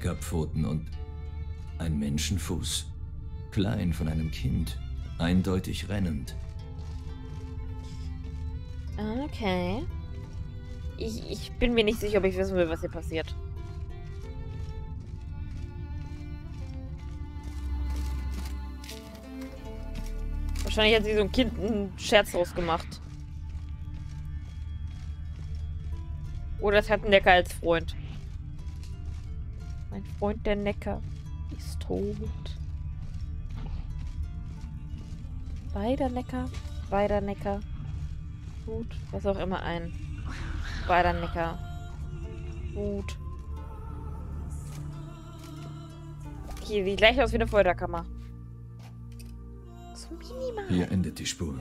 Neckerpfoten und ein Menschenfuß. Klein von einem Kind, eindeutig rennend. Okay. Ich, ich bin mir nicht sicher, ob ich wissen will, was hier passiert. Wahrscheinlich hat sie so ein Kind einen Scherz draus gemacht. Oder es hat ein Necker als Freund. Mein Freund der Necker ist tot. Beider Necker, beider Necker. Gut, was auch immer ein. Beider Necker. Gut. Okay, sieht gleich aus wie eine Folterkammer. So minimal. Hier endet die Spur.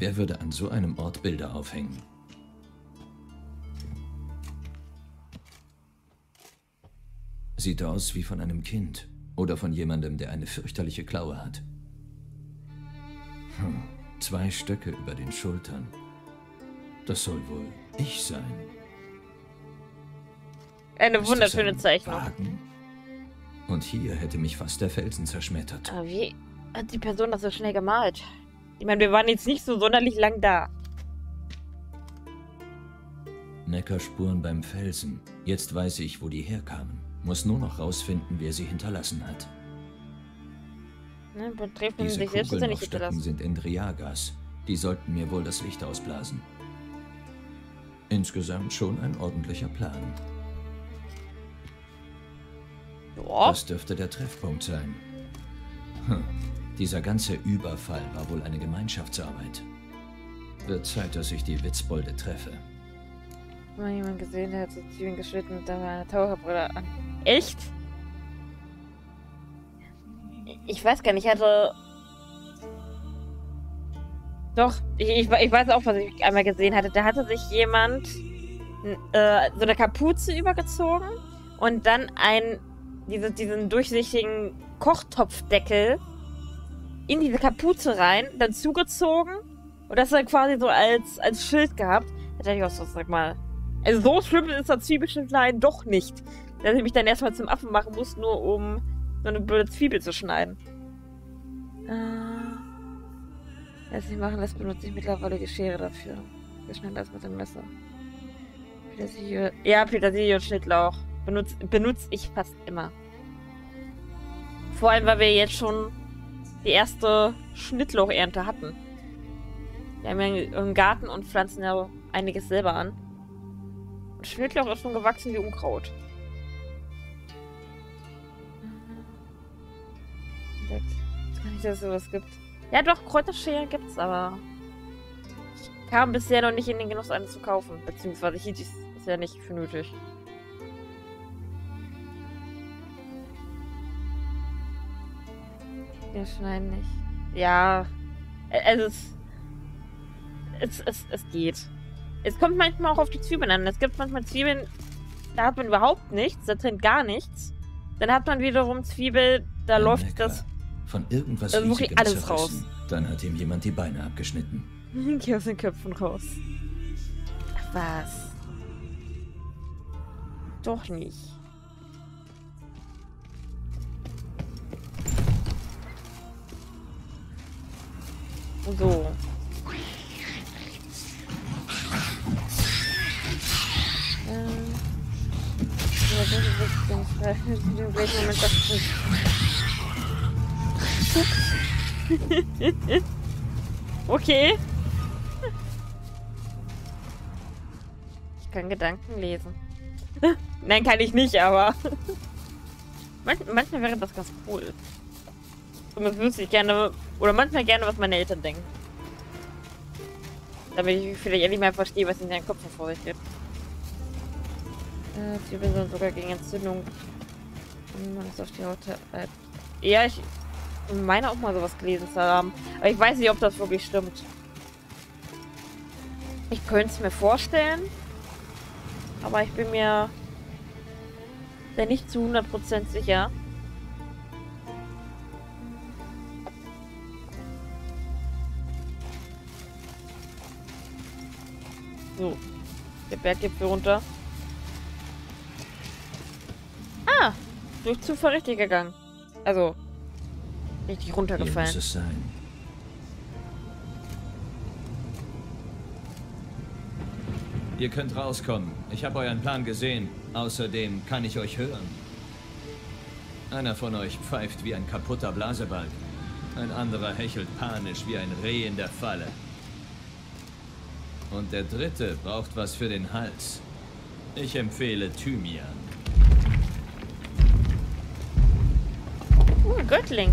Wer würde an so einem Ort Bilder aufhängen? Sieht aus wie von einem Kind oder von jemandem, der eine fürchterliche Klaue hat. Hm, zwei Stöcke über den Schultern. Das soll wohl ich sein. Eine Ist wunderschöne ein Zeichnung. Wagen? Und hier hätte mich fast der Felsen zerschmettert. Aber wie hat die Person das so schnell gemalt? Ich meine, wir waren jetzt nicht so sonderlich lang da. Neckerspuren beim Felsen. Jetzt weiß ich, wo die herkamen. Muss nur noch rausfinden, wer sie hinterlassen hat. Ne, betreffen Diese sich selbst Kugeln nicht auf Stöcken sind Endriagas. Die sollten mir wohl das Licht ausblasen. Insgesamt schon ein ordentlicher Plan. Ja, Das dürfte der Treffpunkt sein. Hm. Dieser ganze Überfall war wohl eine Gemeinschaftsarbeit. Wird Zeit, dass ich die Witzbolde treffe. mal jemand gesehen, der hat so Zwiebeln geschnitten und da war eine Taucherbrille an. Echt? Ich weiß gar nicht, ich hatte... Doch, ich, ich, ich weiß auch, was ich einmal gesehen hatte. Da hatte sich jemand äh, so eine Kapuze übergezogen und dann ein, diese, diesen durchsichtigen Kochtopfdeckel in diese Kapuze rein, dann zugezogen und das dann quasi so als, als Schild gehabt. Da dachte ich auch so, sag mal, also so schlimm ist das Zwiebelschnittlein doch nicht. Dass ich mich dann erstmal zum Affen machen muss, nur um so eine blöde Zwiebel zu schneiden. Äh, was ich machen lässt, benutze ich mittlerweile die Schere dafür. Wir schneiden das mit dem Messer. Petersilie. Ja, Petersilie und Schnittlauch. Benutze benutz ich fast immer. Vor allem, weil wir jetzt schon die erste Schnittlauchernte hatten. Wir haben ja einen Garten und pflanzen ja einiges selber an. Und Schnittlauch ist schon gewachsen wie Unkraut. Ich weiß nicht, dass es sowas gibt. Ja doch, Kräuterscheren gibt's, aber ich kam bisher noch nicht in den Genuss, eine zu kaufen. Beziehungsweise hielt ich es ja nicht für nötig. Nicht. Ja, also es, es, es, es geht. Es kommt manchmal auch auf die Zwiebeln an. Es gibt manchmal Zwiebeln, da hat man überhaupt nichts, da trennt gar nichts. Dann hat man wiederum Zwiebel, da Ein läuft Neckar. das Von irgendwas Also wirklich alles zerrissen. Dann hat ihm jemand die Beine abgeschnitten. Geh aus den Köpfen raus. Ach was. Doch nicht. So. Ähm. Okay. Ich kann Gedanken lesen. Nein, kann ich nicht, aber. Manch, manchmal wäre das ganz cool. Zumindest wüsste ich gerne, oder manchmal gerne, was meine Eltern denken. Damit ich vielleicht endlich mal verstehe, was in deren Kopf vor sich geht. Äh, Zwiebeln sind sogar gegen Entzündung. Und Man ist auf die Haut. Äh, ja, ich meine auch mal sowas gelesen zu haben. Aber ich weiß nicht, ob das wirklich stimmt. Ich könnte es mir vorstellen. Aber ich bin mir da nicht zu 100% sicher. Berggipfel runter. Ah! Durch Zufall richtig gegangen. Also. Richtig Hier runtergefallen. muss es sein. Ihr könnt rauskommen. Ich habe euren Plan gesehen. Außerdem kann ich euch hören. Einer von euch pfeift wie ein kaputter Blasebalg. Ein anderer hechelt panisch wie ein Reh in der Falle. Und der dritte braucht was für den Hals. Ich empfehle Thymian. Uh, Göttling.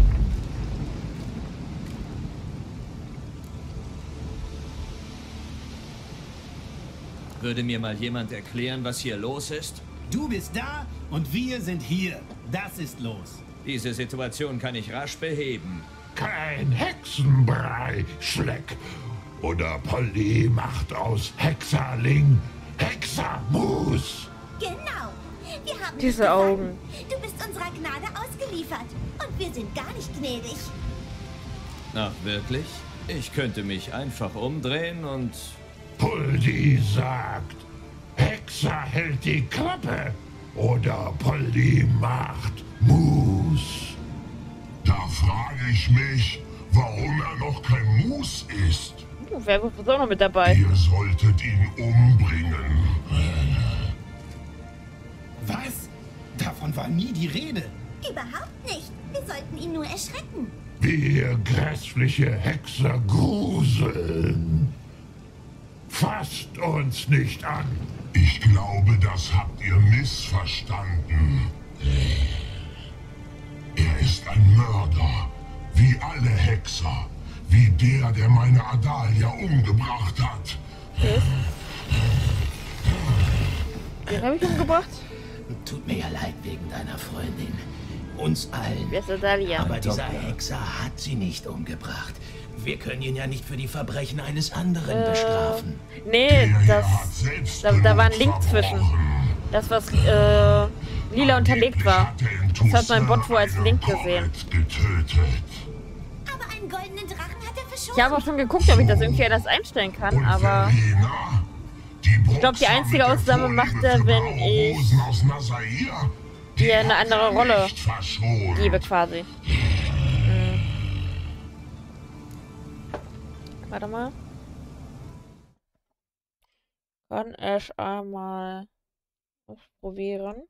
Würde mir mal jemand erklären, was hier los ist? Du bist da und wir sind hier. Das ist los. Diese Situation kann ich rasch beheben. Kein Hexenbrei, Schleck. Oder Polly macht aus Hexerling Hexermus. Genau. Wir haben Diese Augen. Du bist unserer Gnade ausgeliefert. Und wir sind gar nicht gnädig. Ach, wirklich? Ich könnte mich einfach umdrehen und... Poldi sagt, Hexer hält die Klappe. Oder Polly macht Mus. Da frage ich mich, warum er noch kein Mus ist. Uh, Werwolf ist auch noch mit dabei. Ihr solltet ihn umbringen. Was? Davon war nie die Rede. Überhaupt nicht. Wir sollten ihn nur erschrecken. Wir grässliche Hexer gruseln. Fasst uns nicht an. Ich glaube, das habt ihr missverstanden. Er ist ein Mörder, wie alle Hexer, wie der, der meine Adalia umgebracht hat. Den habe ich umgebracht. Tut mir ja leid wegen deiner Freundin. Uns allen. Wer ist der Dalia? Aber dieser Hexer hat sie nicht umgebracht. Wir können ihn ja nicht für die Verbrechen eines anderen bestrafen. Nee, das. hat selbst Da, da war ein Link zwischen. Das, was äh, lila unterlegt war. Das hat mein Bot wohl als Link gesehen. Getötet. Aber einen goldenen Drachen hat er verschossen. Ich habe auch schon geguckt, ob ich das irgendwie anders einstellen kann, aber. Ich glaub, die einzige Ausnahme macht er, wenn ich dir eine andere er Rolle gebe quasi. Hm. Warte mal. Kann ich einmal ausprobieren.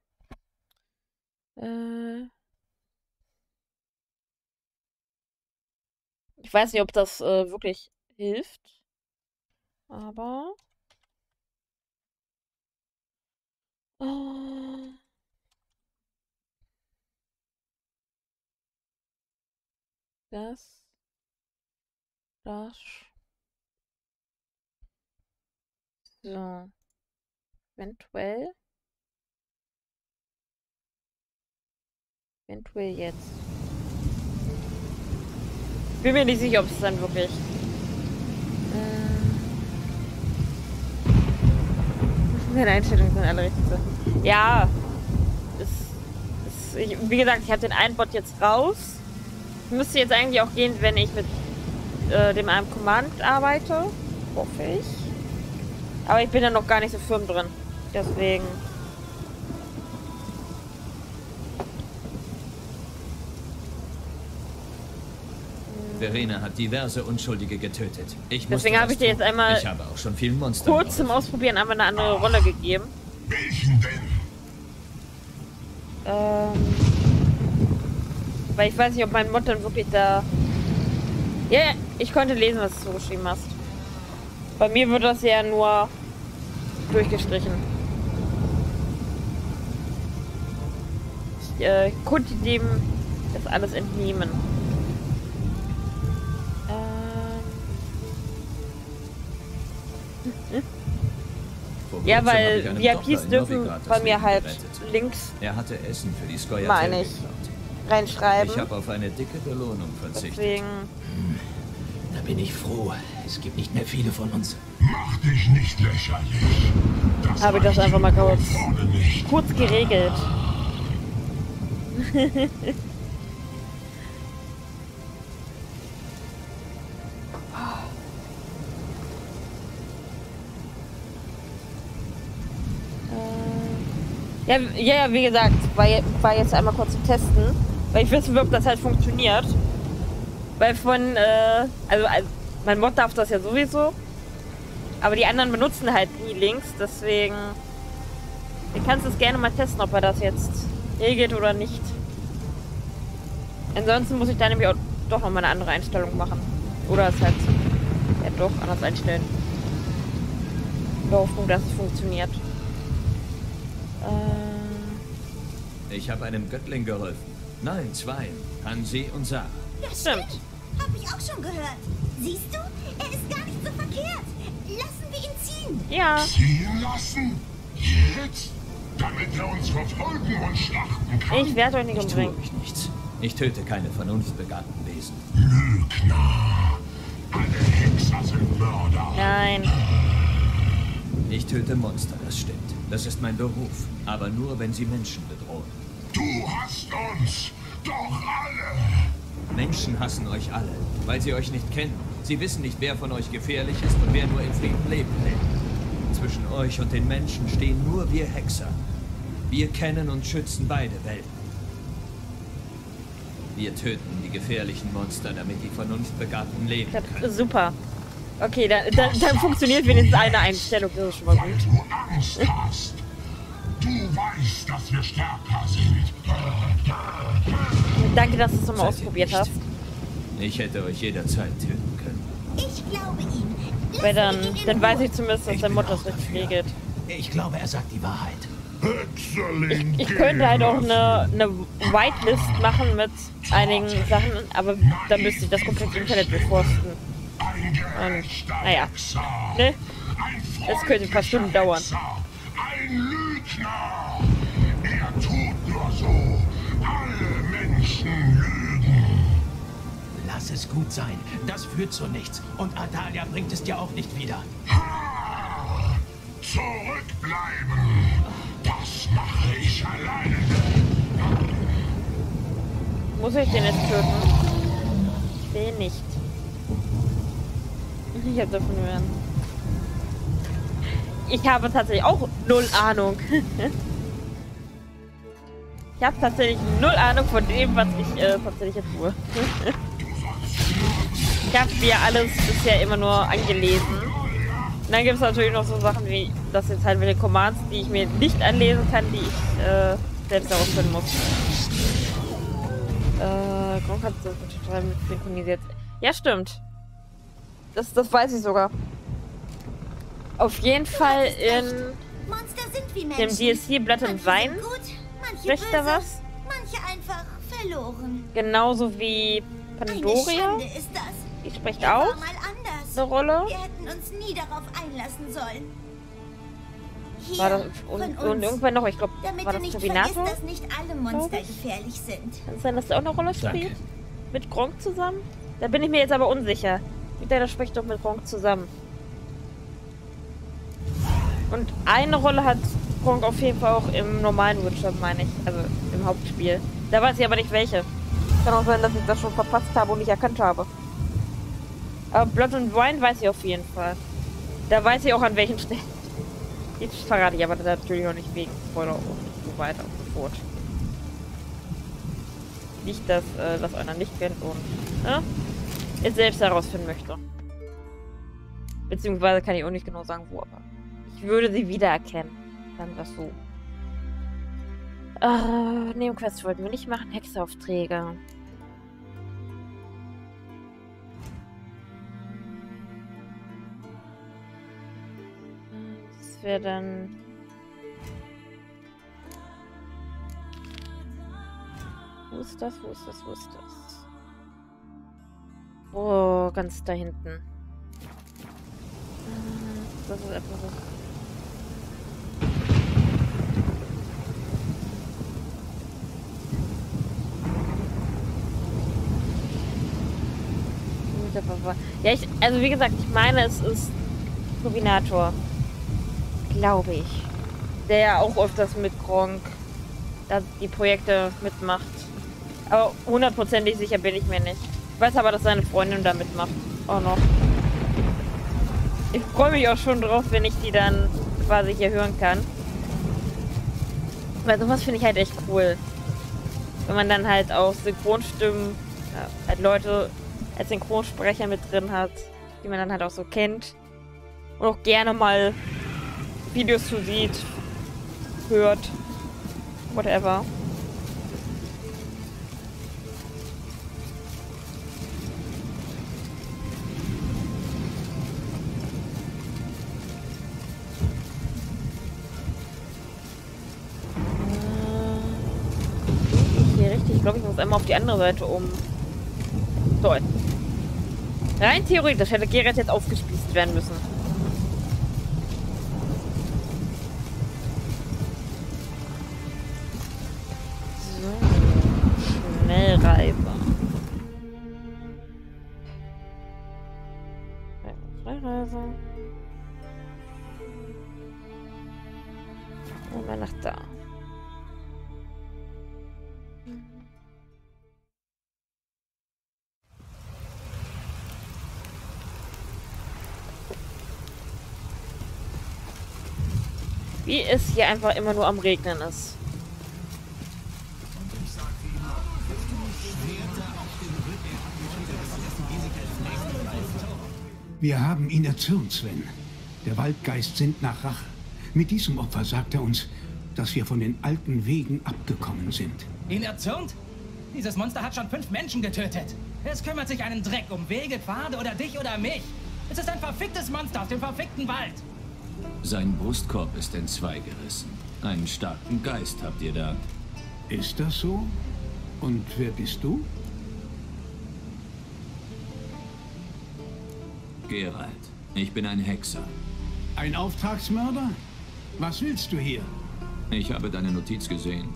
Äh. Ich weiß nicht, ob das äh, wirklich hilft. Aber. Oh. Das. Das. So. Eventuell. Eventuell jetzt. Ich bin mir nicht sicher, ob es dann wirklich. Äh, Meine Einstellungen sind alle richtig so. Ja. Es, es, ich, wie gesagt, ich habe den einen Bot jetzt raus. Müsste jetzt eigentlich auch gehen, wenn ich mit äh, dem einem Command arbeite. Hoffe ich. Aber ich bin da noch gar nicht so firm drin. Deswegen. Verena hat diverse Unschuldige getötet. Ich Deswegen habe ich dir jetzt einmal Ich habe auch schon vielen Monstern Kurz zum. Ausprobieren einfach eine andere Rolle gegeben. Welchen denn? Ähm, weil ich weiß nicht, ob mein Mod dann wirklich da. Ja, ja, ich konnte lesen, was du geschrieben hast. Bei mir wird das ja nur durchgestrichen. Ich äh, konnte dem das alles entnehmen. Ja, weil VIPs dürfen bei mir halt gerettet. Links Er hatte Essen für die Skoyatel Meine ich. reinschreiben. Ich habe auf eine dicke Belohnung verzichtet. Deswegen. Da bin ich froh. Es gibt nicht mehr viele von uns. Mach dich nicht lächerlich. Das Habe ich das einfach mal kurz- kurz geregelt. Ja, ja, ja, wie gesagt, war, war jetzt einmal kurz zum Testen, weil ich wissen will, ob das halt funktioniert. Weil von, äh, also, also mein Mod darf das ja sowieso, aber die anderen benutzen halt nie Links, deswegen du kannst es gerne mal testen, ob er das jetzt regelt oder nicht. Ansonsten muss ich da nämlich auch doch nochmal eine andere Einstellung machen. Oder es halt ja doch anders einstellen. In der Hoffnung, dass es funktioniert. Äh, Ich habe einem Göttling geholfen. Nein, zwei. Hansi und Sarah. Das Stimmt. Hab ich auch schon gehört. Siehst du? Er ist gar nicht so verkehrt. Lassen wir ihn ziehen. ja, Ziehen lassen? Jetzt? Damit er uns verfolgen und schlachten kann? ich werde euch nicht Ich tue umbringen. euch nichts. Ich töte keine vernunftbegabten Wesen. Lügner. Alle Hexer sind Mörder. Nein. Ich töte Monster, das stimmt. Das ist mein Beruf. Aber nur, wenn sie Menschen bedrohen. Du hast uns. Doch alle. Menschen hassen euch alle, weil sie euch nicht kennen. Sie wissen nicht, wer von euch gefährlich ist und wer nur im Frieden leben will. Zwischen euch und den Menschen stehen nur wir Hexer. Wir kennen und schützen beide Welten. Wir töten die gefährlichen Monster, damit die Vernunftbegabten leben können. super. Okay, dann, dann, dann funktioniert wenigstens eine Einstellung. Das ist schon mal Weil gut. Weißt, dass wir stärker sind. Danke, dass du es nochmal ausprobiert nicht? hast. Ich hätte euch jederzeit töten können. Ich glaube ihm. Weil dann, dann weiß ich zumindest, dass Ich Mod auch das richtig regelt. Ich glaube, er sagt die Wahrheit. Hexerling. Ich könnte halt auch eine, eine Whitelist machen mit einigen Sachen, aber dann müsste ich das komplette Internet durchforsten. Ein gerechter naja. Ne? Das könnte ein paar Stunden dauern. Ein Lügner. Er tut nur so. Alle Menschen lügen. Lass es gut sein. Das führt zu nichts. Und Adalia bringt es dir auch nicht wieder. Ha! Zurückbleiben. Das mache ich alleine. Muss ich den jetzt töten? Ich will nicht. Ich hab davon hören. Ich habe tatsächlich auch null Ahnung. Ich habe tatsächlich null Ahnung von dem, was ich äh, tatsächlich jetzt tue. Ich habe mir alles bisher immer nur angelesen. Und dann gibt es natürlich noch so Sachen wie, das jetzt halt den Commands, die ich mir nicht anlesen kann, die ich äh, selbst herausfinden muss. Äh, mit synchronisiert. Ja, stimmt. Das, das weiß ich sogar. Auf jeden Fall in dem. DLC Blatt und Wein. Spricht da was? Manche einfach verloren. Genauso wie Pandoria. Schande ist das. Die spricht Er auch eine Rolle. Wir hätten uns nie darauf einlassen sollen. Hier, War das, und, und irgendwann noch, ich glaube, damit war du das nicht Turbinator? vergisst, dass nicht alle Monster gefährlich sind. Kann es sein, dass der auch eine Rolle Danke. spielt? Mit Gronk zusammen? Da bin ich mir jetzt aber unsicher. Der spricht doch mit Gronk zusammen. Und eine Rolle hat Gronk auf jeden Fall auch im normalen Witcher, meine ich. Also im Hauptspiel. Da weiß ich aber nicht welche. Kann auch sein, dass ich das schon verpasst habe und nicht erkannt habe. Aber Blood and Wine weiß ich auf jeden Fall. Da weiß ich auch an welchen Stellen. Jetzt verrate ich aber natürlich noch nicht wegen Spoiler und so weiter und so fort. Nicht, dass äh, das einer nicht kennt und ne, es selbst herausfinden möchte. Beziehungsweise kann ich auch nicht genau sagen, wo, aber ich würde sie wiedererkennen. Sagen wir es so. Äh, Nebenquest wollten wir nicht machen, Hexeraufträge. Das wäre dann. Wo ist das? Wo ist das? Wo ist das? Oh, ganz da hinten. Das ist etwa so. Ja, ich, also wie gesagt, ich meine, es ist Turbinator. Glaube ich. Der ja auch öfters mit Gronk die Projekte mitmacht. Aber hundertprozentig sicher bin ich mir nicht. Ich weiß aber, dass seine Freundin da mitmacht. Auch noch. Ich freue mich auch schon drauf, wenn ich die dann quasi hier hören kann. Weil sowas finde ich halt echt cool. Wenn man dann halt auch Synchronstimmen, ja, halt Leute als Synchronsprecher mit drin hat, die man dann halt auch so kennt. Und auch gerne mal Videos zu sieht, hört, whatever. Andere Seite um. Toll. Rein theoretisch hätte Gerrit jetzt aufgespießt werden müssen. Wie es hier einfach immer nur am Regnen ist. Wir haben ihn erzürnt, Sven. Der Waldgeist sinnt nach Rache. Mit diesem Opfer sagt er uns, dass wir von den alten Wegen abgekommen sind. Ihn erzürnt? Dieses Monster hat schon fünf Menschen getötet. Es kümmert sich einen Dreck um Wege, Pfade oder dich oder mich. Es ist ein verficktes Monster aus dem verfickten Wald. Sein Brustkorb ist in zwei gerissen. Einen starken Geist habt ihr da. Ist das so? Und wer bist du? Gerald, ich bin ein Hexer. Ein Auftragsmörder? Was willst du hier? Ich habe deine Notiz gesehen.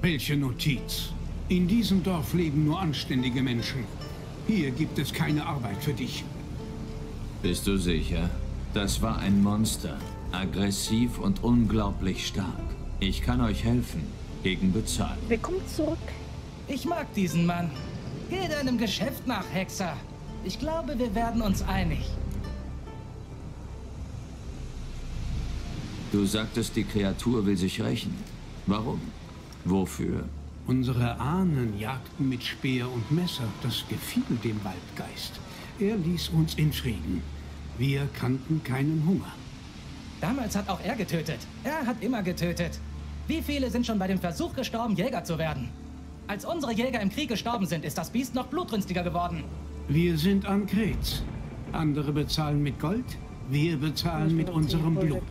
Welche Notiz? In diesem Dorf leben nur anständige Menschen. Hier gibt es keine Arbeit für dich. Bist du sicher? Das war ein Monster. Aggressiv und unglaublich stark. Ich kann euch helfen. Gegen Bezahlung. Willkommen zurück. Ich mag diesen Mann. Geh deinem Geschäft nach, Hexer. Ich glaube, wir werden uns einig. Du sagtest, die Kreatur will sich rächen. Warum? Wofür? Unsere Ahnen jagten mit Speer und Messer. Das gefiel dem Waldgeist. Er ließ uns in Frieden. Wir kannten keinen Hunger. Damals hat auch er getötet. Er hat immer getötet. Wie viele sind schon bei dem Versuch gestorben, Jäger zu werden? Als unsere Jäger im Krieg gestorben sind, ist das Biest noch blutrünstiger geworden. Wir sind an Kretz. Andere bezahlen mit Gold. Wir bezahlen mit unserem Blut.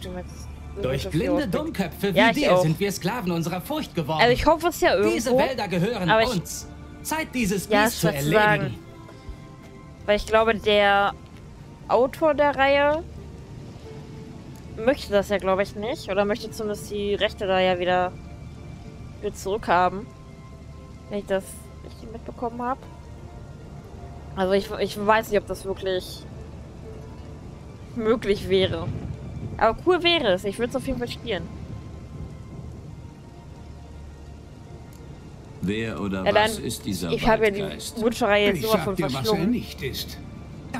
Durch blinde Dummköpfe wie Ja, dir auch. sind wir Sklaven unserer Furcht geworden. Also ich hoffe es ja irgendwo. Diese Wälder gehören uns. Zeit, dieses Ja, Biest zu schwer zu sagen. erledigen. Weil ich glaube, der Autor der Reihe möchte das ja, glaube ich, nicht. Oder möchte zumindest die Rechte da ja wieder, wieder zurückhaben. Wenn ich das richtig mitbekommen habe. Also ich, ich weiß nicht, ob das wirklich möglich wäre. Aber cool wäre es. Ich würde es auf jeden Fall spielen. Wer oder Ja, was dann, ist dieser ich habe ja die? Witcher-Reihe jetzt sowas von dir, was er verschlungen. nicht ist.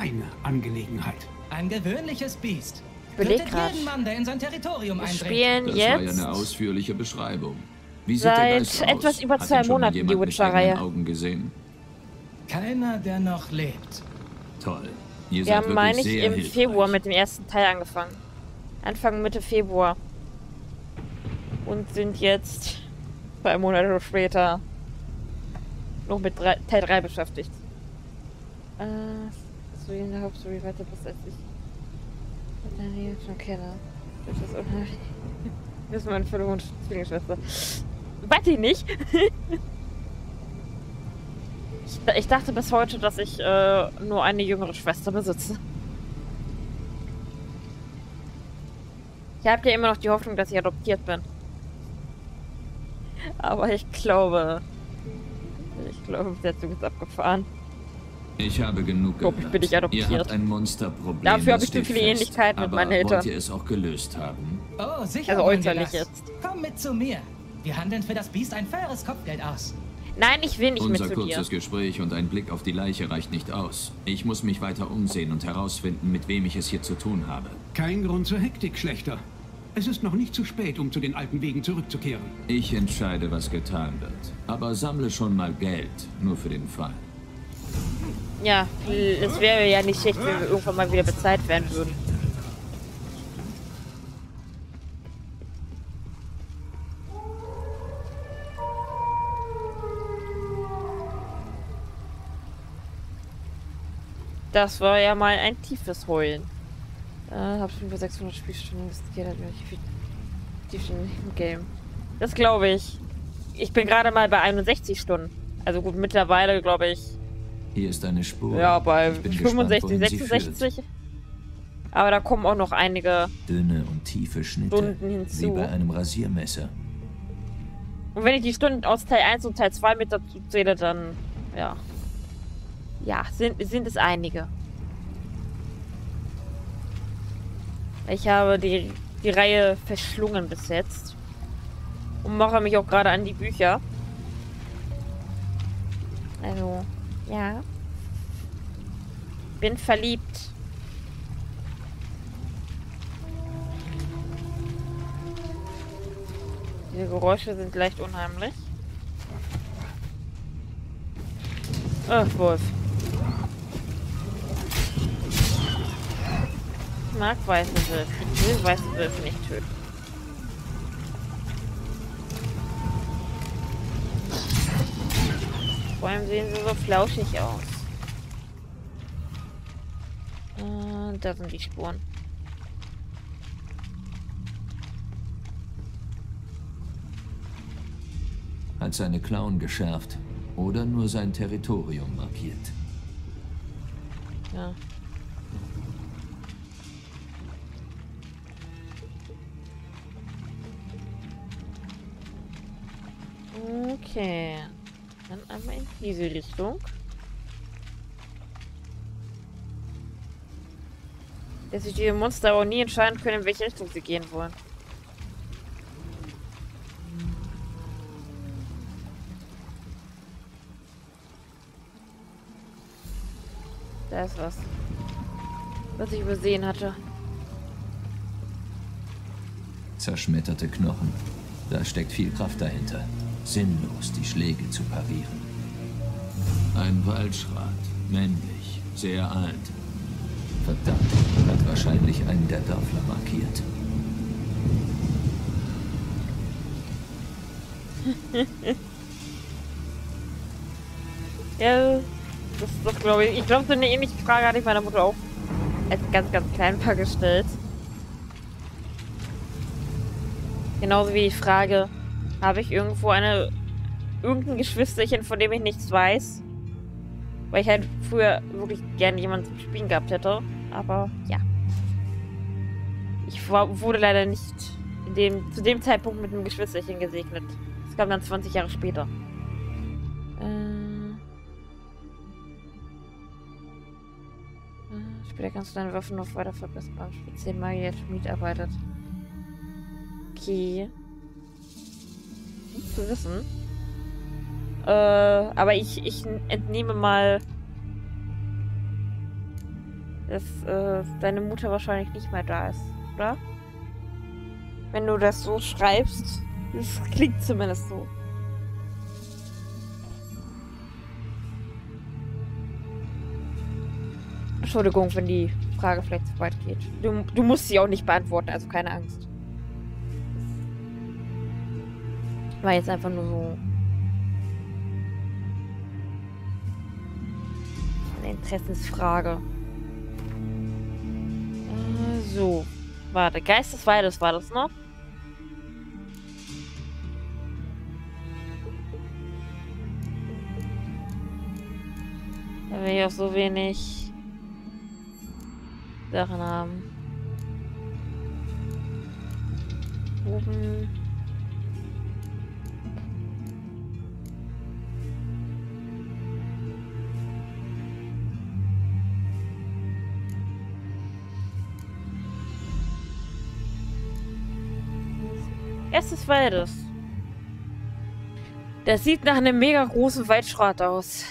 Deine Angelegenheit. Ein gewöhnliches Biest. Tötet grad. jeden Mann, der in sein Territorium Wir spielen Das war ja jetzt. eine ausführliche Beschreibung. Wie sieht Seit der etwas über zwei Monaten die Witcher-Reihe. Keiner, der noch lebt. Toll. Ihr Wir haben, meine ich, im hilfreich. Februar mit dem ersten Teil angefangen. Anfang Mitte Februar. Und sind jetzt zwei Monate später noch mit drei, Teil 3 beschäftigt. Äh, so in der Hauptstory weiter bis als ich. Und hier schon kenne. Das ist unheimlich. Das ist meine verlorene Zwillingsschwester. Weiß ich nicht. ich, ich dachte bis heute, dass ich äh, nur eine jüngere Schwester besitze. Ich habe ja immer noch die Hoffnung, dass ich adoptiert bin. Aber ich glaube. Ich glaube, der Zug ist abgefahren. Ich habe genug Glaub, ich gehört. bin nicht adoptiert. Ihr habt ein Monsterproblem. Dafür hab das ich zu viele fest. Ähnlichkeiten mit meinen Eltern. wollt ihr es auch gelöst haben? Oh, sicher. Also äußerlich jetzt. Komm mit zu mir. Wir handeln für das Biest ein faires Kopfgeld aus. Nein, ich will nicht Unser mit zu dir. kurzes Gespräch und ein Blick auf die Leiche reicht nicht aus. Ich muss mich weiter umsehen und herausfinden, mit wem ich es hier zu tun habe. Kein Grund zur Hektik, Schlechter. Es ist noch nicht zu spät, um zu den alten Wegen zurückzukehren. Ich entscheide, was getan wird. Aber sammle schon mal Geld, nur für den Fall. Ja, es wäre ja nicht schlecht, wenn wir irgendwann mal wieder bezahlt werden würden. Das war ja mal ein tiefes Heulen. Äh, hab schon über 600 Spielstunden investiert, hat mir viel Tiefstunden im Game. Das glaube ich. Ich bin gerade mal bei 61 Stunden. Also gut, mittlerweile glaube ich. Hier ist eine Spur. Ja, bei Ich bin 65, gespannt, wohin sie 66. Aber da kommen auch noch einige. Dünne und tiefe Schnitte. Stunden hinzu. Wie bei einem Rasiermesser. Und wenn ich die Stunden aus Teil 1 und Teil 2 mit dazu zähle, dann. Ja. Ja, sind, sind es einige. Ich habe die, die Reihe verschlungen bis jetzt. Und mache mich auch gerade an die Bücher. Also, ja. Bin verliebt. Diese Geräusche sind leicht unheimlich. Ach, Wolf. Ich mag weiße Wölfe. Ich will weiße Wölfe nicht töten. Vor allem sehen sie so flauschig aus. Und da sind die Spuren. Hat seine Klauen geschärft oder nur sein Territorium markiert. Ja. Okay. Einmal in diese Richtung. Dass sich die Monster auch nie entscheiden können, in welche Richtung sie gehen wollen. Da ist was. Was ich übersehen hatte. Zerschmetterte Knochen. Da steckt viel Kraft dahinter. Sinnlos, die Schläge zu parieren. Ein Waldschrat. Männlich. Sehr alt. Verdammt. Hat wahrscheinlich einen der Dörfler markiert. Ja, das, das glaube ich. Ich glaube, so eine ähnliche Frage hatte ich meiner Mutter auch als ganz, ganz klein paar gestellt. Genauso wie die Frage, habe ich irgendwo eine irgendein Geschwisterchen, von dem ich nichts weiß? Weil ich halt früher wirklich gerne jemanden zum Spielen gehabt hätte. Aber ja. Ich war, wurde leider nicht dem, zu dem Zeitpunkt mit einem Geschwisterchen gesegnet. Das kam dann 20 Jahre später. Äh. Äh, Später kannst du deine Waffen noch weiter verbessern. Speziell Magier Schmied arbeitet. Okay. Gut zu wissen. Äh, aber ich, ich entnehme mal, dass äh, deine Mutter wahrscheinlich nicht mehr da ist, oder? Wenn du das so schreibst, das klingt zumindest so. Entschuldigung, wenn die Frage vielleicht zu weit geht. Du, du musst sie auch nicht beantworten, also keine Angst. War jetzt einfach nur so. Interessensfrage. Äh, so. Warte, Geist des Waldes war das noch? Da will ich auch so wenig Sachen haben. Oben. Erstes Waldes. Das sieht nach einem mega großen Waldschrat aus.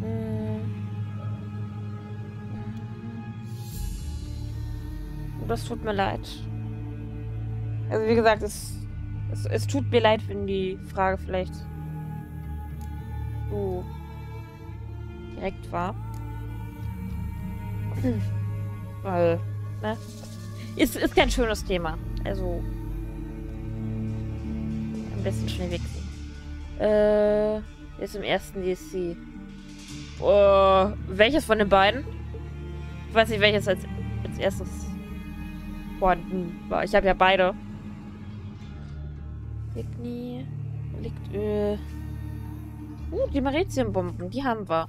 Hm. das tut mir leid. Also wie gesagt, es, es, es tut mir leid, wenn die Frage vielleicht so direkt war. Weil, ne? Ist, ist kein schönes Thema. Also. Am besten schnell wechseln. Äh. Ist im ersten DLC. Oh, welches von den beiden? Ich weiß nicht, welches als, als erstes vorhanden war. Ich habe ja beide. Ligni. Liegt Öl. Uh, die Maritiumbomben, die haben wir.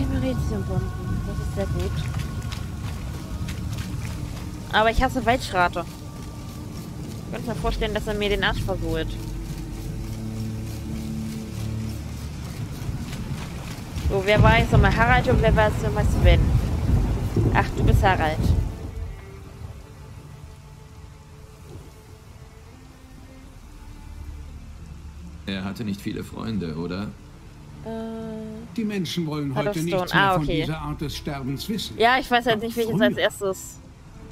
Maritiumbomben, das ist sehr gut. Aber ich hasse Waldschrate. Ich könnte mir vorstellen, dass er mir den Arsch versohlt. So, wer war jetzt nochmal Harald und wer war jetzt nochmal Sven? Ach, du bist Harald. Er hatte nicht viele Freunde, oder? Äh, Die Menschen wollen heute Stone. nichts mehr Ah, von okay. dieser Art des Sterbens wissen. ja, ich weiß halt Aber nicht, welches früher- als erstes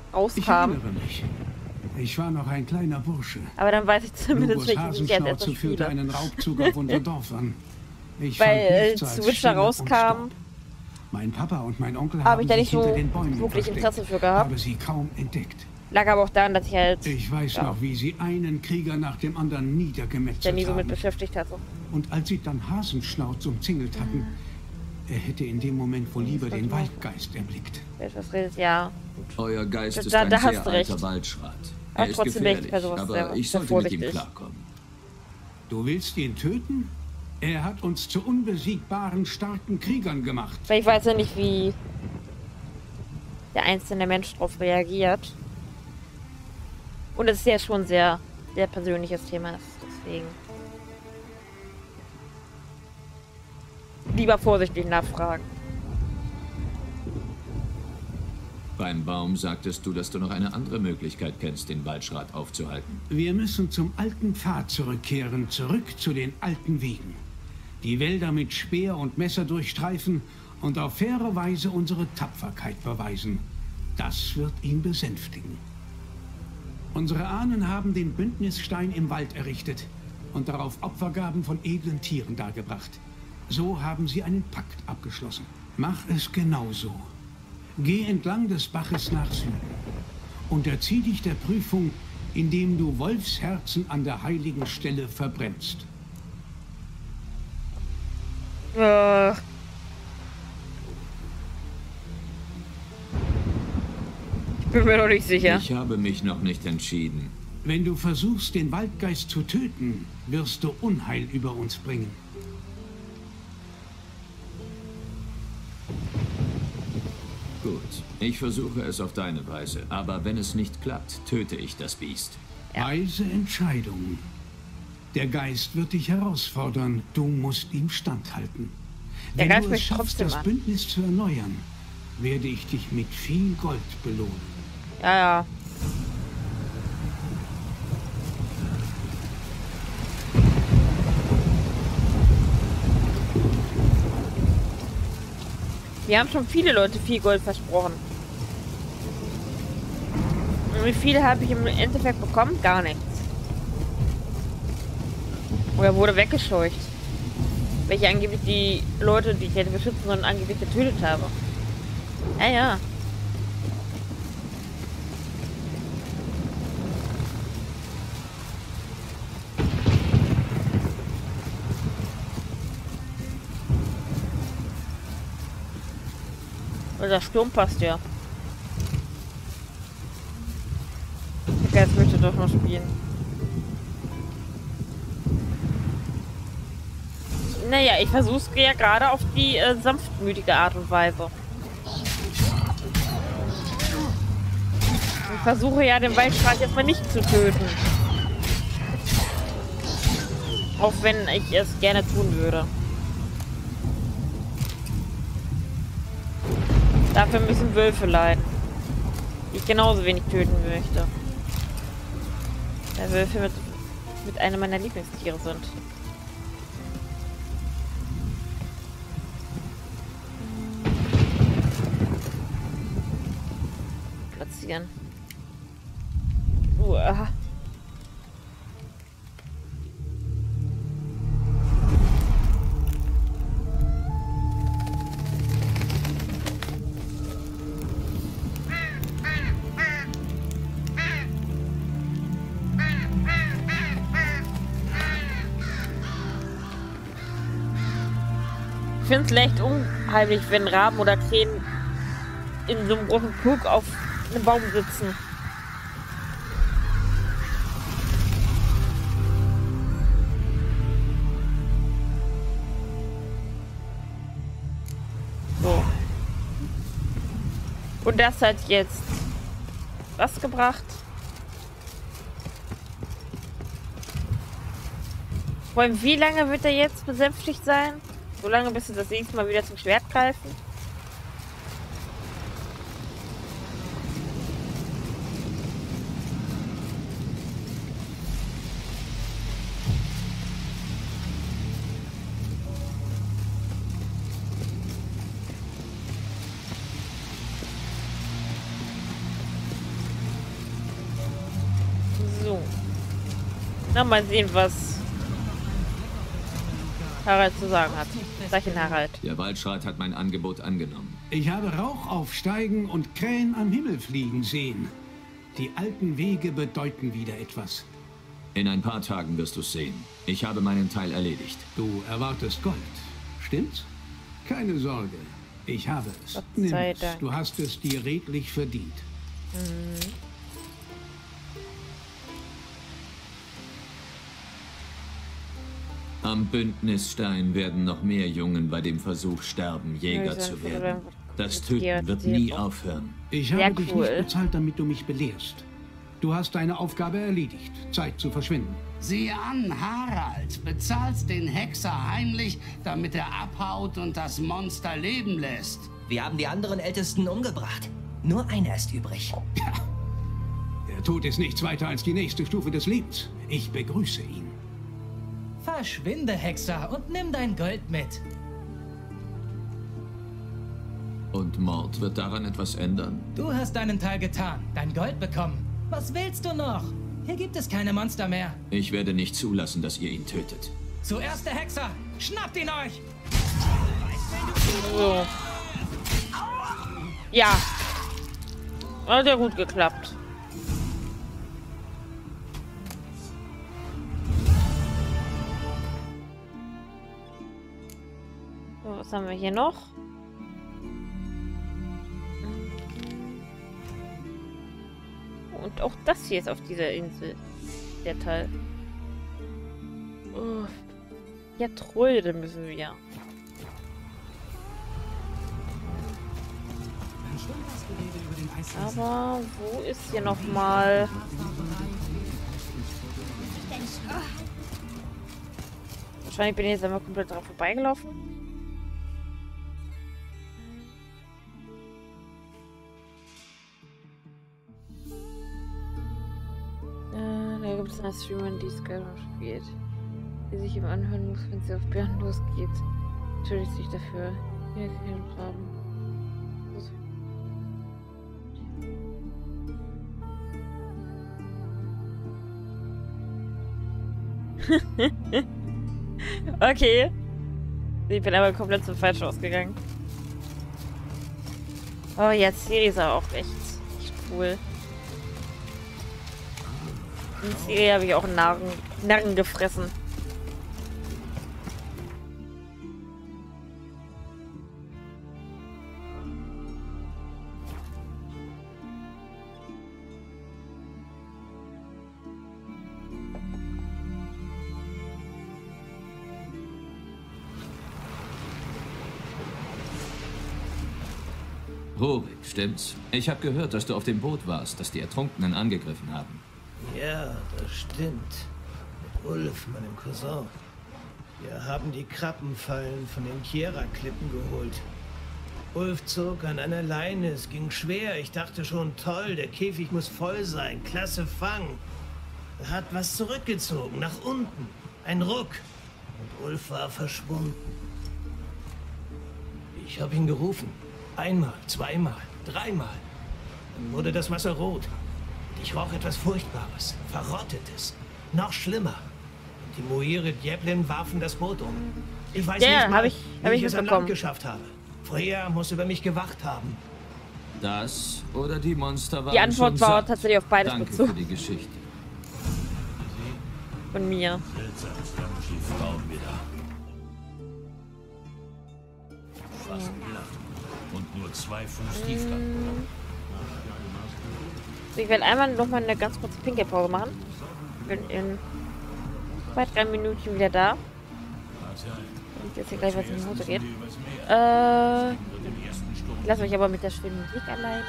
Ich rauskam. erinnere mich. Ich war noch ein kleiner Bursche. Aber dann weiß ich zumindest, welches ich als erstes führte einen Raubzug auf unser Dorf an. Ich Weil äh, und rauskam. Mein Papa und mein Onkel habe haben ich da nicht so wirklich Interesse für gehabt. habe sie kaum entdeckt. Lag aber auch daran, dass ich halt Ich weiß Ja. noch, wie sie einen Krieger nach dem anderen niedergemetzelt ja nie so mit haben. beschäftigt hatte. Und als sie dann Hasenschnauz umzingelt hatten, er hätte in dem Moment wohl lieber den Waldgeist erblickt. Etwas redet, ja. Euer Geist Da- ist ein da sehr hast du recht. alter Waldschrat. Aber Er ist trotzdem bin ich gefährlich, aber sehr- ich sollte mit ihm klarkommen. Du willst ihn töten? Er hat uns zu unbesiegbaren, starken Kriegern gemacht. Ich weiß ja nicht, wie der einzelne Mensch darauf reagiert. Und es ist ja schon sehr, sehr persönliches Thema ist. Deswegen. Lieber vorsichtig nachfragen. Beim Baum sagtest du, dass du noch eine andere Möglichkeit kennst, den Waldschrat aufzuhalten. Wir müssen zum alten Pfad zurückkehren, zurück zu den alten Wegen. Die Wälder mit Speer und Messer durchstreifen und auf faire Weise unsere Tapferkeit beweisen. Das wird ihn besänftigen. Unsere Ahnen haben den Bündnisstein im Wald errichtet und darauf Opfergaben von edlen Tieren dargebracht. So haben sie einen Pakt abgeschlossen. Mach es genauso. Geh entlang des Baches nach Süden. Unterzieh dich der Prüfung, indem du Wolfsherzen an der heiligen Stelle verbrennst. Äh. Bin mir noch nicht sicher. Ich habe mich noch nicht entschieden. Wenn du versuchst, den Waldgeist zu töten, wirst du Unheil über uns bringen. Gut, ich versuche es auf deine Weise, aber wenn es nicht klappt, töte ich das Biest. Weise Entscheidung. Der Geist wird dich herausfordern. Du musst ihm standhalten. Der Wenn greift du es schaffst, das an. Bündnis zu erneuern, werde ich dich mit viel Gold belohnen. Ja, ja. Wir haben schon viele Leute viel Gold versprochen. Und wie viel habe ich im Endeffekt bekommen? Gar nichts. Oder wurde weggescheucht. Welche angeblich die Leute, die ich hätte beschützen sollen, angeblich getötet habe. Ja, ja. Der Sturm passt ja. Geist möchte doch noch spielen. Naja, ich versuch's ja gerade auf die äh, sanftmütige Art und Weise. Ich versuche ja den Waldschrat erstmal nicht zu töten. Auch wenn ich es gerne tun würde. Dafür müssen Wölfe leiden. Die ich genauso wenig töten möchte. Da Wölfe mit, mit einem meiner Lieblingstiere sind. passieren. Uh, aha. Leicht unheimlich, wenn Raben oder Krähen in so einem großen Flug auf einem Baum sitzen. So. Und das hat jetzt was gebracht? Vor allem, wie lange wird er jetzt besänftigt sein? So lange, bis sie das nächste Mal wieder zum Schwert greifen? So. Na, mal sehen, was Harald zu sagen hat. Ihn Harald. Der Waldschrat hat mein Angebot angenommen. Ich habe Rauch aufsteigen und Krähen am Himmel fliegen sehen. Die alten Wege bedeuten wieder etwas. In ein paar Tagen wirst du sehen. Ich habe meinen Teil erledigt. Du erwartest Gold, stimmt's? Keine Sorge, ich habe es. Gott Nimm sei es. Dank. Du hast es dir redlich verdient. Am Bündnisstein werden noch mehr Jungen bei dem Versuch sterben, Jäger zu werden. Das Töten wird nie aufhören. Ich habe dich nicht bezahlt, damit du mich belehrst. Du hast deine Aufgabe erledigt. Zeit zu verschwinden. Sieh an, Harald, bezahlst den Hexer heimlich, damit er abhaut und das Monster leben lässt. Wir haben die anderen Ältesten umgebracht. Nur einer ist übrig. Der Tod ist nichts weiter als die nächste Stufe des Lebens. Ich begrüße ihn. Verschwinde, Hexer, und nimm dein Gold mit. Und Mord wird daran etwas ändern? Du hast deinen Teil getan, dein Gold bekommen. Was willst du noch? Hier gibt es keine Monster mehr. Ich werde nicht zulassen, dass ihr ihn tötet. Zuerst der Hexer! Schnappt ihn euch! So. Ja. Hat ja gut geklappt. So, was haben wir hier noch? Und auch das hier ist auf dieser Insel. Der Teil. Oh. Ja, Trulde müssen wir. Aber wo ist hier nochmal? Wahrscheinlich bin ich jetzt einmal komplett drauf vorbeigelaufen. Es eine Streamerin, die Skyrim spielt. Die sich ihm anhören muss, wenn sie auf Björn losgeht. Entschuldigt sich dafür. Hier keinen. Was- okay. Ich bin aber komplett zum Falschen ausgegangen. Oh, ja, Siri ist aber auch echt, echt cool. In habe ich auch einen Narren, Narren gefressen. Rorik, stimmt's? Ich habe gehört, dass du auf dem Boot warst, das die Ertrunkenen angegriffen haben. Ja, das stimmt. Mit Ulf, meinem Cousin. Wir haben die Krabbenfallen von den Kiera-Klippen geholt. Ulf zog an einer Leine, es ging schwer. Ich dachte schon, toll, der Käfig muss voll sein. Klasse Fang. Er hat was zurückgezogen, nach unten. Ein Ruck. Und Ulf war verschwunden. Ich habe ihn gerufen. Einmal, zweimal, dreimal. Dann wurde das Wasser rot. Ich roch etwas Furchtbares, Verrottetes. Noch schlimmer. Und die Moire Djeblin warfen das Boot um. Ich weiß Ja, nicht mal, hab ich- wie hab ich, ich es an. Land geschafft habe. Freya muss über mich gewacht haben. Das oder die Monster waren Die Antwort schon war satt. tatsächlich auf beides Danke bezogen. für die Geschichte. Von mir. Fast glatt. Und nur zwei Fuß tief dann. So, ich werde einmal noch mal eine ganz kurze Pinkelpause machen. Bin in zwei, drei Minuten wieder da. Und jetzt hier gleich was in die Hose geht. Äh, ich lasse euch aber mit der schönen Musik alleine.